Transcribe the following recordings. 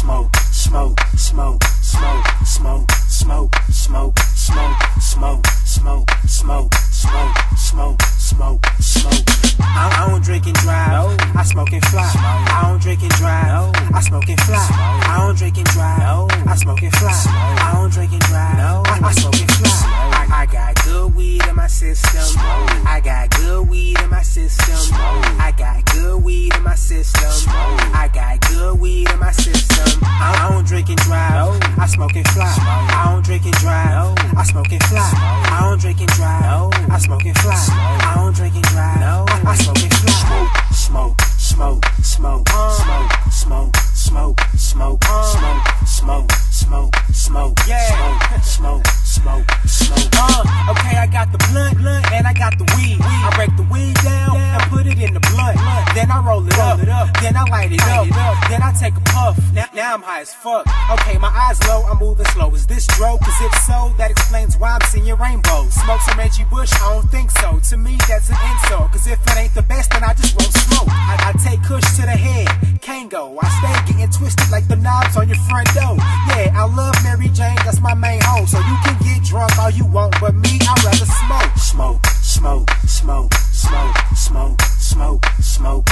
smoke, smoke, smoke, smoke, smoke, smoke, smoke, smoke, smoke, smoke, smoke, smoke, smoke, smoke, smoke. I, don't drink and drive. I smoke and fly. I don't drink and drive. I smoke and fly. I don't drink and drive. I smoke and fly. I don't drink and drive. I, I smoke and fly. Smoke and fly. I don't drink and drive. I smoke and fly. I don't drink and drive. I smoke and fly. I don't drink and drive. I, smoke and fly. Smoke, smoke, smoke, smoke, smoke, smoke, smoke, smoke, smoke, smoke, smoke, yeah, smoke, smoke, smoke. Uh, okay, I got the blunt, and I got the weed. I break the weed down and put it in the blunt. Then I roll it up, then I light it up, then I take a puff. Now, now I'm high as fuck. Okay, my eyes low, I'm moving slow. Is this drogue? Cause if so, that explains why I'm seeing rainbows. Smoke some Reggie Bush, I don't think so. To me, that's an insult. Cause if it ain't the best, then I just won't smoke. I, I take kush to the head, can't. I stay getting twisted like the knobs on your front door. Yeah, I love Mary Jane, that's my main home. So you can get drunk all you want, but me, I'd rather smoke. Smoke, smoke, smoke, smoke, smoke, smoke, smoke,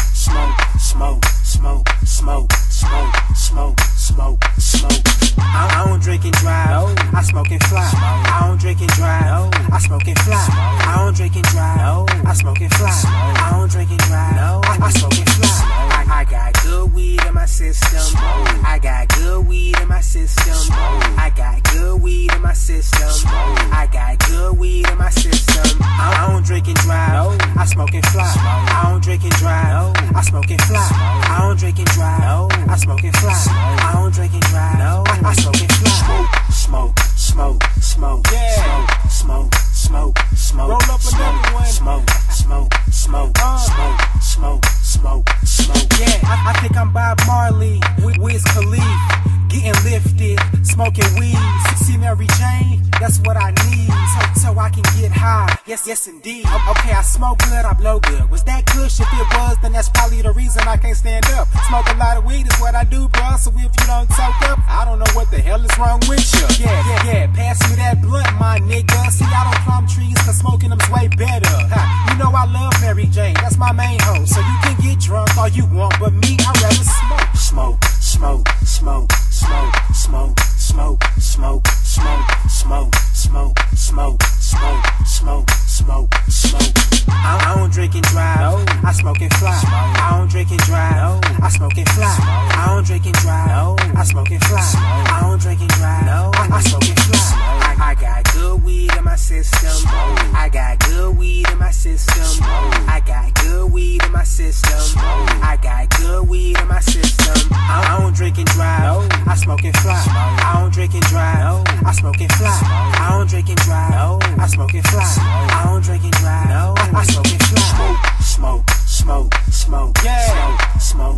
smoke, smoke, smoke, smoke, smoke, smoke, smoke. I, I don't drink and drive. I smoke and fly. I don't drink and drive. I smoke and fly. I don't drink and drive. I smoke and fly. I don't drink and drive. I, I smoke and fly. I got good weed in my system. I, don't drink and drive. I smoke and fly. I don't drink and drive. I smoke and fly. I don't drink and drive. I smoke and fly. I don't drink and drive. I, I smoke and fly. Smoke, smoke, smoke, Yeah. smoke, smoke, smoke, Roll up another one. smoke, smoke, smoke, Uh. smoke, smoke, smoke, smoke. Yeah, I, think I'm Bob Marley with Wiz Khalifa. Getting lifted, smoking weed. Mary Jane, that's what I need. So, so I can get high. Yes, yes, indeed. Okay, I smoke good, I blow good. Was that kush? If it was, then that's probably the reason I can't stand up. Smoke a lot of weed is what I do, bro So if you don't talk up, I don't know what the hell is wrong with you. Yeah, yeah, yeah. Pass me that blunt, my nigga. See, I don't climb trees, cause smoking them's way better. Ha, you know I love Mary Jane, that's my main hoe. So you can get drunk all you want, but me, I'd rather. Smoke, smoke, smoke, smoke, smoke, smoke, I smoke and fly. I don't drink and drive. I smoke and fly. I don't drink and drive. I smoke and fly. I don't drink and drive. I, I smoke and fly. I, got good weed in my system. I got good weed in my system. I got good weed in my system. I got good weed in my system. I, I don't drink and drive. I smoke and fly. I don't drink and drive. I smoke and fly. I don't drink and drive. I smoke and fly. I don't drink and drive. I smoke and fly. Smoke, smoke, smoke, Yeah. smoke, smoke,